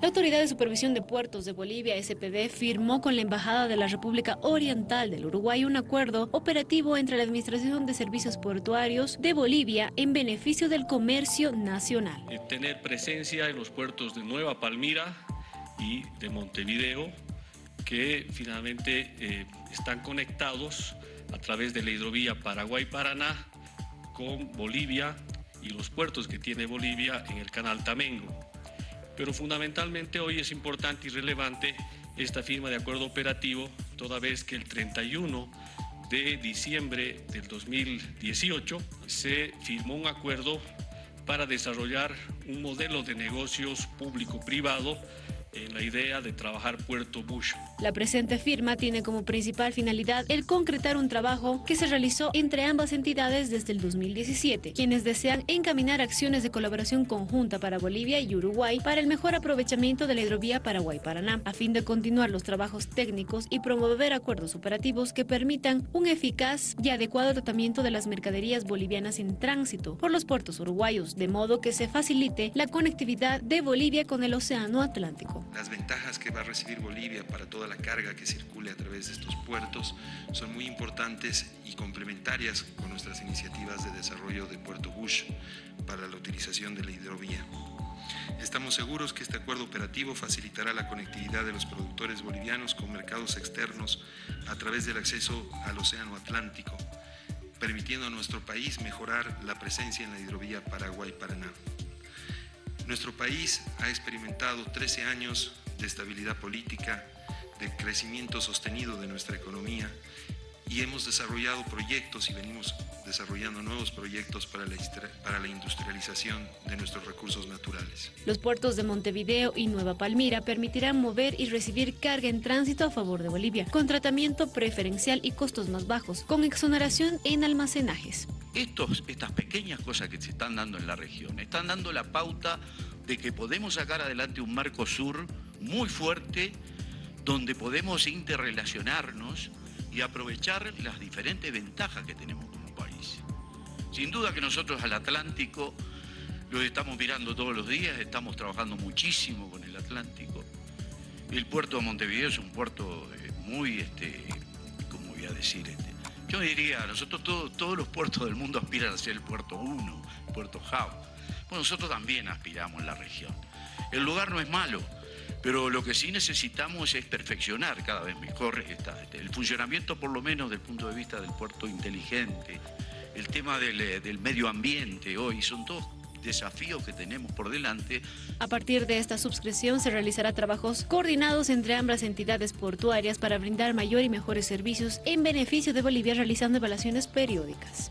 La Autoridad de Supervisión de Puertos de Bolivia, SPD, firmó con la Embajada de la República Oriental del Uruguay un acuerdo operativo entre la Administración de Servicios Portuarios de Bolivia en beneficio del comercio nacional. Eh, tener presencia en los puertos de Nueva Palmira y de Montevideo, que finalmente eh, están conectados a través de la hidrovía Paraguay-Paraná con Bolivia y los puertos que tiene Bolivia en el canal Tamengo pero fundamentalmente hoy es importante y relevante esta firma de acuerdo operativo, toda vez que el 31 de diciembre del 2018 se firmó un acuerdo para desarrollar un modelo de negocios público-privado en la idea de trabajar Puerto Bush. La presente firma tiene como principal finalidad el concretar un trabajo que se realizó entre ambas entidades desde el 2017, quienes desean encaminar acciones de colaboración conjunta para Bolivia y Uruguay para el mejor aprovechamiento de la hidrovía Paraguay-Paraná, a fin de continuar los trabajos técnicos y promover acuerdos operativos que permitan un eficaz y adecuado tratamiento de las mercaderías bolivianas en tránsito por los puertos uruguayos, de modo que se facilite la conectividad de Bolivia con el Océano Atlántico. Las ventajas que va a recibir Bolivia para toda la carga que circule a través de estos puertos son muy importantes y complementarias con nuestras iniciativas de desarrollo de Puerto Bush para la utilización de la hidrovía. Estamos seguros que este acuerdo operativo facilitará la conectividad de los productores bolivianos con mercados externos a través del acceso al Océano Atlántico, permitiendo a nuestro país mejorar la presencia en la hidrovía Paraguay-Paraná. Nuestro país ha experimentado 13 años de estabilidad política, de crecimiento sostenido de nuestra economía y hemos desarrollado proyectos y venimos desarrollando nuevos proyectos para la, para la industrialización de nuestros recursos naturales. Los puertos de Montevideo y Nueva Palmira permitirán mover y recibir carga en tránsito a favor de Bolivia, con tratamiento preferencial y costos más bajos, con exoneración en almacenajes estas pequeñas cosas que se están dando en la región están dando la pauta de que podemos sacar adelante un marco sur muy fuerte donde podemos interrelacionarnos y aprovechar las diferentes ventajas que tenemos como país. Sin duda que nosotros al Atlántico lo estamos mirando todos los días, estamos trabajando muchísimo con el Atlántico. El puerto de Montevideo es un puerto eh, muy, este, ¿cómo voy a decir? Este, yo diría, nosotros todos los puertos del mundo aspiran a ser el puerto 1, puerto hub. Bueno, nosotros también aspiramos en la región. El lugar no es malo, pero lo que sí necesitamos es perfeccionar cada vez mejor el funcionamiento, por lo menos desde el punto de vista del puerto inteligente, el tema del, eh, medio ambiente hoy, son todos desafíos que tenemos por delante. A partir de esta suscripción se realizará trabajos coordinados entre ambas entidades portuarias para brindar mayor y mejores servicios en beneficio de Bolivia realizando evaluaciones periódicas.